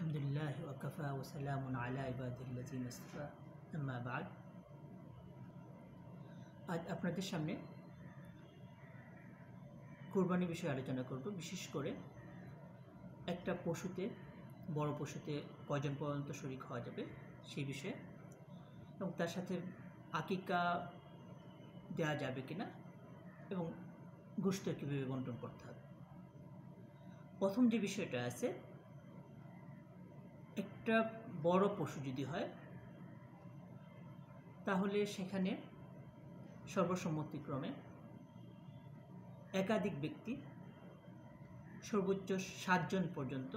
আলহামদুলিল্লাহ ওয়াকফা ওসালাম الذين اصطفى اما بعد আজ আপনাদের সামনে কোরবানি বিষয়ে আলোচনা করব। বিশেষ করে একটা পশুতে, বড় পশুতে কয়জন পর্যন্ত শরিক হওয়া যাবে সেই বিষয়ে এবং তার সাথে আকিকা দেওয়া যাবে কি না এবং গোষ্ঠ কীভাবে বন্টন করতে হবে। প্রথম যে বিষয়টা আছে একটা বড় পশু যদি হয়, তাহলে সেখানে সর্বসম্মতিক্রমে একাধিক ব্যক্তি সর্বোচ্চ সাতজন পর্যন্ত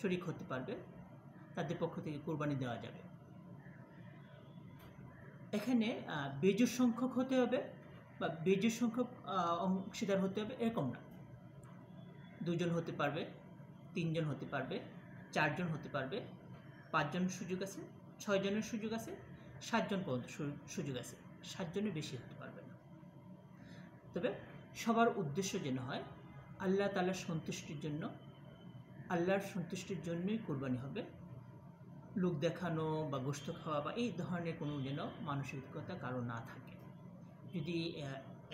শরিক হতে পারবে, তাদের পক্ষ থেকে কোরবানি দেওয়া যাবে। এখানে বেজোর সংখ্যক হতে হবে বা বেজোর সংখ্যক অংশীদার হতে হবে এরকম না। দুজন হতে পারবে, তিনজন হতে পারবে চারজন হতে পারবে, পাঁচজন সুযোগ আছে, ছয়জনের সুযোগ আছে, সাতজন পর্যন্ত সুযোগ আছে, সাতজনের বেশি হতে পারবে না। তবে সবার উদ্দেশ্য যেন হয়, আল্লাহ তালার সন্তুষ্টির জন্য, আল্লাহর সন্তুষ্টির জন্যই কোরবানি হবে। লোক দেখানো বা গোস্ত খাওয়া বা এই ধরনের কোনো যেন মানসিকতা কারও না থাকে। যদি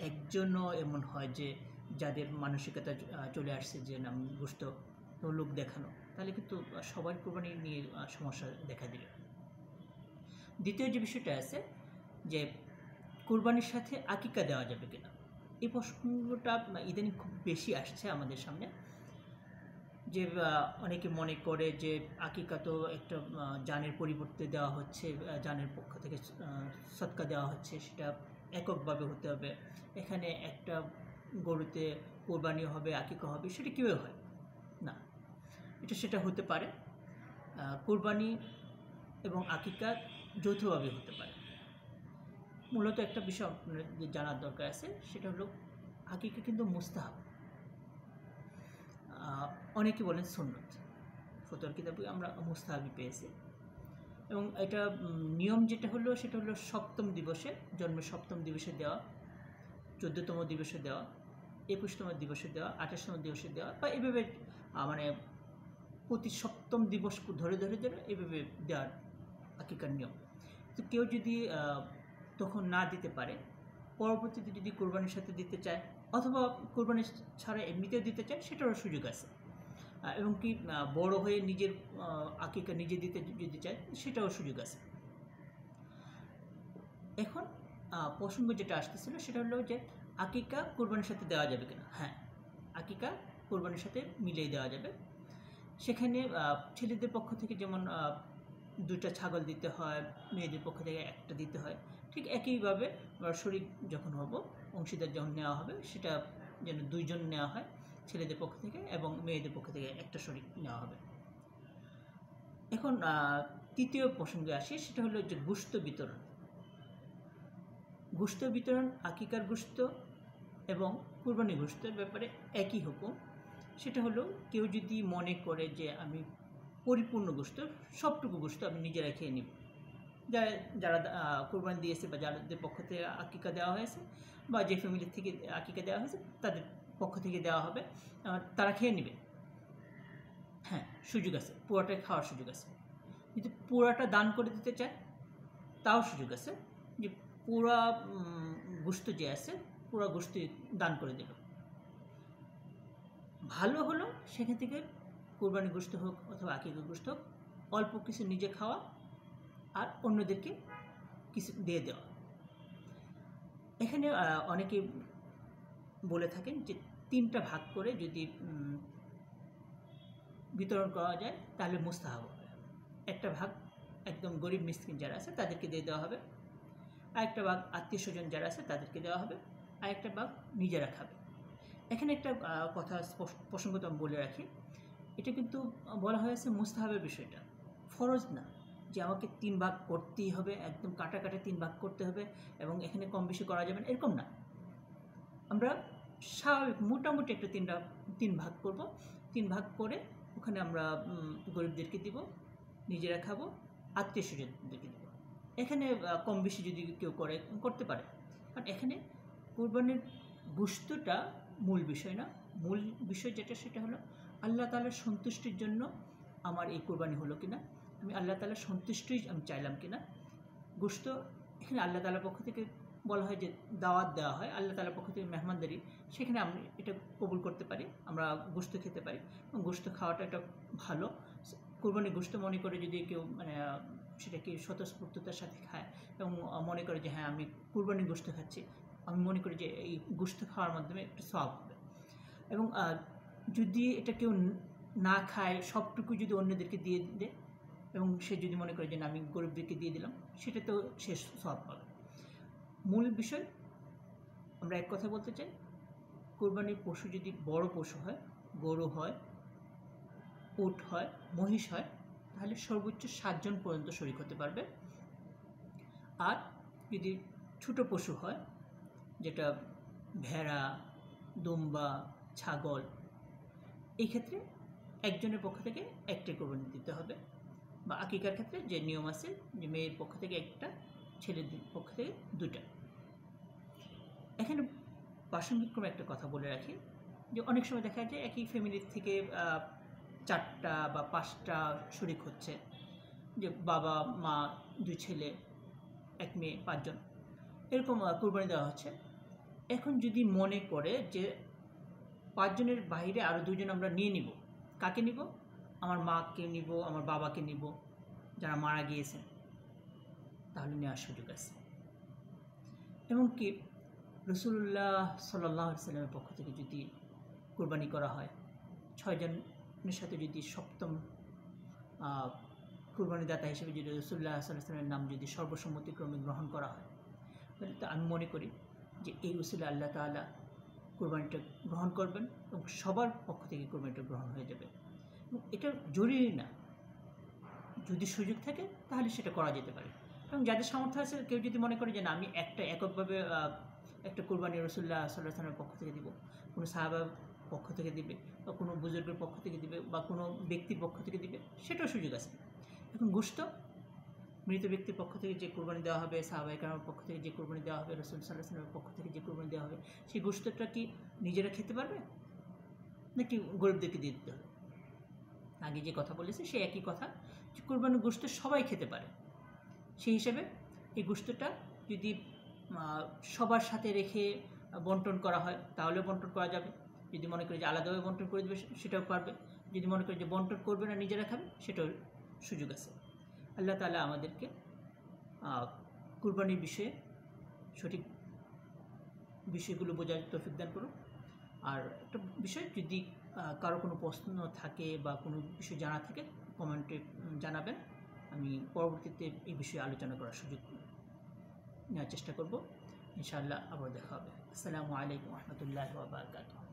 একজনও এমন হয় যে, যাদের মানসিকতা চলে আসছে যে না গোস্ত লোক দেখানো তাহলে কিন্তু সবার কোরবানি নিয়ে সমস্যা দেখা দিবে। দ্বিতীয় যে বিষয়টা আছে যে কোরবানির সাথে আকিকা দেওয়া যাবে কিনা, এই প্রসঙ্গটা ইদানিং খুব বেশি আসছে আমাদের সামনে। যে অনেকে মনে করে যে আকিকা তো একটা জানের পরিবর্তে দেওয়া হচ্ছে জানের পক্ষ থেকে সৎকা দেওয়া হচ্ছে, সেটা এককভাবে হতে হবে। এখানে একটা গরুতে কোরবানি হবে, আকিকা হবে, সেটা কীভাবে হয়? এটা সেটা হতে পারে। কোরবানি এবং আকিকা যৌথভাবে হতে পারে। মূলত একটা বিষয় আপনার যে জানার দরকার আছে, সেটা হলো আকিকা কিন্তু মুস্তাহাব। অনেকে বলেন সুন্নত। ফতোয়ার কিতাবে আমরা মুস্তাহাবি পেয়েছি। এবং এটা নিয়ম যেটা হলো, সেটা হলো সপ্তম দিবসে জন্মের সপ্তম দিবসে দেওয়া, চোদ্দতম দিবসে দেওয়া, একুশতম দিবসে দেওয়া, আঠাশতম দিবসে দেওয়া বা এভাবে মানে প্রতি সপ্তম দিবস ধরে ধরে ধরে এভাবে দেওয়ার আকিকার নিয়ম। তো কেউ যদি তখন না দিতে পারে, পরবর্তীতে যদি কোরবানির সাথে দিতে চায়, অথবা কোরবানি ছাড়া এমনিতেও দিতে চায়, সেটারও সুযোগ আছে। এবং কি বড় হয়ে নিজের আকিকা নিজে দিতে যদি চায়, সেটাও সুযোগ আছে। এখন প্রসঙ্গ যেটা আসতেছিল, সেটা হলো যে, আকিকা কোরবানির সাথে দেওয়া যাবে কিনা? হ্যাঁ আকিকা কোরবানির সাথে মিলিয়ে দেওয়া যাবে। সেখানে ছেলেদের পক্ষ থেকে যেমন দুটা ছাগল দিতে হয়, মেয়েদের পক্ষ থেকে একটা দিতে হয়, ঠিক একইভাবে শরিক যখন হব, অংশীদার যখন নেওয়া হবে, সেটা যেন দুইজন নেওয়া হয়, ছেলেদের পক্ষ থেকে এবং মেয়েদের পক্ষ থেকে একটা শরিক নেওয়া হবে। এখন তৃতীয় প্রসঙ্গে আসি, সেটা হলো যে গুস্ত বিতরণ। গুস্ত বিতরণ আকিকার গুস্ত এবং কুরবানি গুস্তের ব্যাপারে একই হুকুম। সেটা হলো কেউ যদি মনে করে যে আমি পরিপূর্ণ গোস্ত সবটুকু গোস্ত আমি নিজেরা খেয়ে নিব। যারা যারা কোরবানি দিয়েছে বা যাদের পক্ষ থেকে আকিকা দেওয়া হয়েছে বা যে ফ্যামিলির থেকে আকিকা দেওয়া হয়েছে তাদের পক্ষ থেকে দেওয়া হবে তারা খেয়ে নেবে। হ্যাঁ সুযোগ আছে পুরাটাই খাওয়ার সুযোগ আছে। যদি পুরাটা দান করে দিতে চায় তাও সুযোগ আছে যে পুরা উম, গোস্ত যে আছে পুরা গোস্ত দান করে দিল। ভালো হলো, সেখান থেকে কোরবানি গোস্ত হোক অথবা আকিকা গোস্ত হোক, অল্প কিছু নিজে খাওয়া আর অন্যদেরকে কিছু দিয়ে দেওয়া। এখানে অনেকে বলে থাকেন যে তিনটা ভাগ করে যদি বিতরণ করা যায়, তাহলে মুস্তাহাব হবে। একটা ভাগ একদম গরিব মিসকিন যারা আছে, তাদেরকে দিয়ে দেওয়া হবে। আরেকটা ভাগ আত্মীয় স্বজন যারা আছে, তাদেরকে দেওয়া হবে। আরেকটা ভাগ নিজেরা খাবে। এখানে একটা কথা প্রসঙ্গত আমি বলে রাখি। এটা কিন্তু বলা হয়েছে মুস্তাহাবের বিষয়টা। ফরজ না যে আমাকে তিন ভাগ করতেই হবে, একদম কাটা কাটা তিন ভাগ করতে হবে এবং এখানে কম বেশি করা যাবে না, এরকম না। আমরা স্বাভাবিক মোটামুটি একটা তিন ভাগ তিন ভাগ করব। তিন ভাগ করে ওখানে আমরা গরিবদেরকে দিব, নিজেরা খাব আত্মীয় স্বজনদেরকে দিব। এখানে কম বেশি যদি কেউ করে, করতে পারে। কারণ এখানে কোরবানির গোস্তটা মূল বিষয় না। মূল বিষয় যেটা সেটা হলো আল্লাহ তালার সন্তুষ্টির জন্য আমার এই কোরবানি হলো কিনা, আমি আল্লাহ তালার সন্তুষ্টই আমি চাইলাম কিনা। গোস্ত এখানে আল্লাহ তালার পক্ষ থেকে বলা হয় যে দাওয়াত দেওয়া হয়, আল্লাহ তালার পক্ষ থেকে মেহমানদারি সেখানে আমি এটা কবুল করতে পারি, আমরা গোস্ত খেতে পারি। এবং গোস্ত খাওয়াটা একটা ভালো। কোরবানি গোস্ত মনে করে যদি কেউ মানে সেটাকে স্বতঃস্ফূর্ততার সাথে খায় এবং মনে করে যে হ্যাঁ আমি কোরবানি গোস্ত খাচ্ছি আমি মনে করি যে এই গোস্ত খাওয়ার মাধ্যমে একটু সব হবে। এবং যদি এটা কেউ না খায়, সবটুকু যদি অন্যদেরকে দিয়ে দেয় এবং সে যদি মনে করে যে না, আমি গরিবদেরকে দিয়ে দিলাম সেটা তো সে সব পাবে। মূল বিষয়, আমরা এক কথা বলতে চাই, কোরবানির পশু যদি বড় পশু হয়, গরু হয়, উট হয়, মহিষ হয়, তাহলে সর্বোচ্চ সাতজন পর্যন্ত শরিক হতে পারবে। আর যদি ছোট পশু হয় যেটা ভেড়া, দুম্বা, ছাগল, এই ক্ষেত্রে একজনের পক্ষ থেকে একটা কোরবানি দিতে হবে বা আকিকার ক্ষেত্রে যে নিয়ম আছে যে মেয়ের পক্ষ থেকে একটা, ছেলের পক্ষ থেকে দুটা এখানে প্রাসঙ্গিকক্রমে একটা কথা বলে রাখি যে অনেক সময় দেখা যায় একই ফ্যামিলির থেকে চারটা বা পাঁচটা শরিক হচ্ছে যে বাবা, মা, দুই ছেলে, এক মেয়ে, পাঁচজন। এরকম কোরবানি দেওয়া হচ্ছে। এখন যদি মনে করে যে পাঁচজনের বাইরে আরও দুজন আমরা নিয়ে নিব, কাকে নিব? আমার মাকে নিব, আমার বাবাকে নিব, যারা মারা গিয়েছেন। তাহলে নেওয়ার সুযোগ আছে। এবং কি রসুল্লাহ সাল্লাহ সাল্লামের পক্ষ থেকে যদি কোরবানি করা হয়, ছয়জনের সাথে যদি সপ্তম কোরবানিদাতা হিসেবে যদি রসুল্লাহ সাল্লাহ সাল্লামের নাম যদি সর্বসম্মতিক্রমে গ্রহণ করা হয়, তাহলে তো আমি মনে করি যে এই উসুলে আল্লাহ তাআলা কোরবানিটা গ্রহণ করবেন এবং সবার পক্ষ থেকে কোরবানিটা গ্রহণ হয়ে যাবে। এবং এটা জরুরি না। যদি সুযোগ থাকে, তাহলে সেটা করা যেতে পারে। এবং যাদের সামর্থ্য আছে, কেউ যদি মনে করে যে, না, আমি একটা এককভাবে একটা কোরবানি রসুল্লাহ সাল্লাহ সাল্লামের পক্ষ থেকে দিব। কোনো সাহাবার পক্ষ থেকে দিবে বা কোনো বুজুর্গের পক্ষ থেকে দিবে বা কোনো ব্যক্তির পক্ষ থেকে দিবে, সেটাও সুযোগ আছে। এখন গোস্ত মৃত ব্যক্তির পক্ষ থেকে যে কোরবানি দেওয়া হবে সাহাবাই কারামের পক্ষ থেকে যে কোরবানি দেওয়া হবে, রসুল সাল্লাহ পক্ষ থেকে যে কোরবানি দেওয়া হবে, সেই গোস্তটা কি নিজেরা খেতে পারবে? নাকি গরিবদেরকে দিয়ে দিতে হবে? আগে যে কথা বলেছে, সেই একই কথা যে কোরবানির গোস্ত সবাই খেতে পারে। সেই হিসেবে এই গোস্তটা যদি সবার সাথে রেখে বন্টন করা হয়, তাহলেও বন্টন করা যাবে। যদি মনে করি যে আলাদাভাবে বন্টন করে দেবে সেটাও পারবে। যদি মনে করি যে বন্টন করবে না, নিজেরা খাবে, সেটাও সুযোগ আছে। আল্লাহ তাআলা আমাদেরকে কুরবানির বিষয়ে সঠিক বিষয়গুলো বোঝার তৌফিক দান করুন আর একটা বিষয়, যদি কারও কোনো প্রশ্ন থাকে বা কোনো বিষয় জানা থাকে, কমেন্টে জানাবেন। আমি পরবর্তীতে এই বিষয়ে আলোচনা করার সুযোগ নেওয়ার চেষ্টা করব। ইনশাআল্লাহ আবার দেখা হবে। আসসালামু আলাইকুম রহমতুল্লাহ বারকাতুহ।